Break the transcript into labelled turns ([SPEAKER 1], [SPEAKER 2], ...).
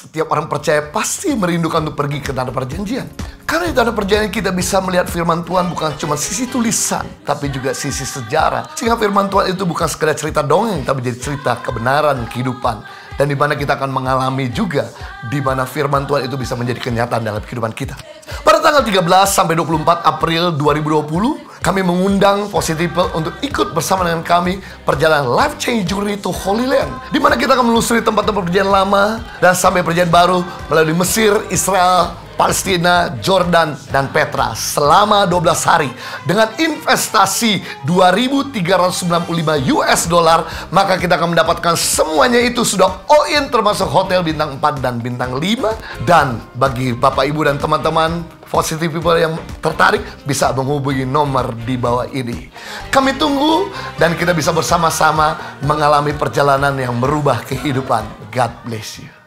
[SPEAKER 1] Setiap orang percaya pasti merindukan untuk pergi ke tanah perjanjian. Karena di tanah perjanjian kita bisa melihat firman Tuhan bukan cuma sisi tulisan, tapi juga sisi sejarah. Sehingga firman Tuhan itu bukan sekedar cerita dongeng, tapi jadi cerita kebenaran kehidupan. Dan di mana kita akan mengalami juga di mana firman Tuhan itu bisa menjadi kenyataan dalam kehidupan kita. Pada tanggal 13 sampai 24 April 2020, kami mengundang Positive People untuk ikut bersama dengan kami perjalanan life change journey to Holy Land. Di mana kita akan menelusuri tempat-tempat perjalanan lama dan sampai perjalanan baru melalui Mesir, Israel, Palestina, Jordan, dan Petra selama 12 hari dengan investasi 2.395 US dollar maka kita akan mendapatkan semuanya itu sudah all in termasuk hotel bintang 4 dan bintang 5 dan bagi Bapak Ibu dan teman-teman positive people yang tertarik bisa menghubungi nomor di bawah ini. Kami tunggu dan kita bisa bersama-sama mengalami perjalanan yang merubah kehidupan. God bless you.